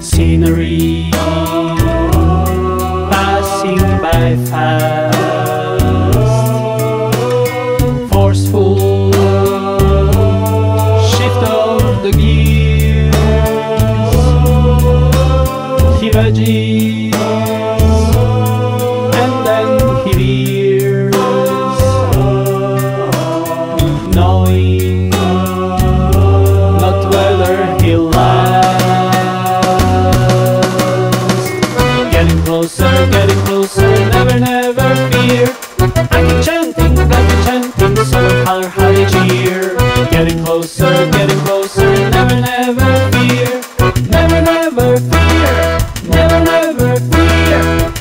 Scenery passing by fast, He veggies and then he veers, knowing not whether he'll last. Getting closer, getting closer, never, never fear. I keep chanting, I keep chanting, so how they cheer. Getting closer, getting closer, never, never fear. Never, never fear, never fear.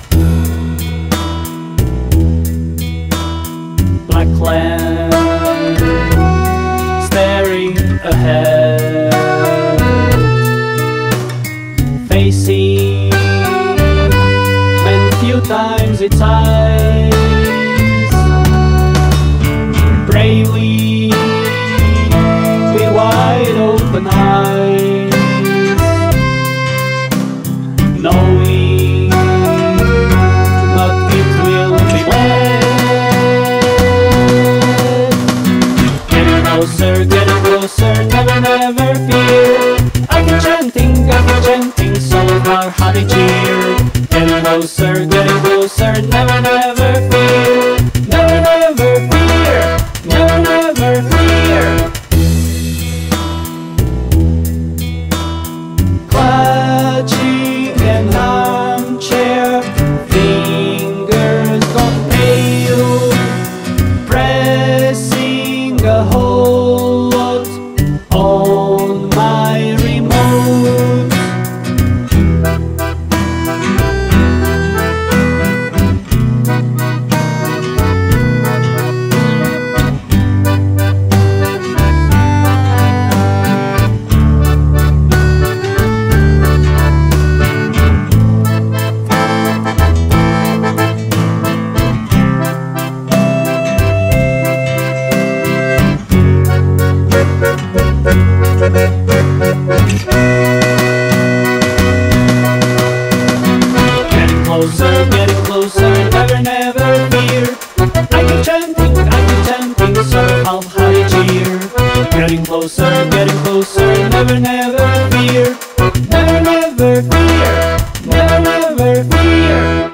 Black land closer, getting closer, never, never fear. I keep chanting, I keep chanting, so our hearty cheer. Getting closer, getting closer, never, never fear. Closer, getting closer, never, never fear. Never, never fear, never, never fear.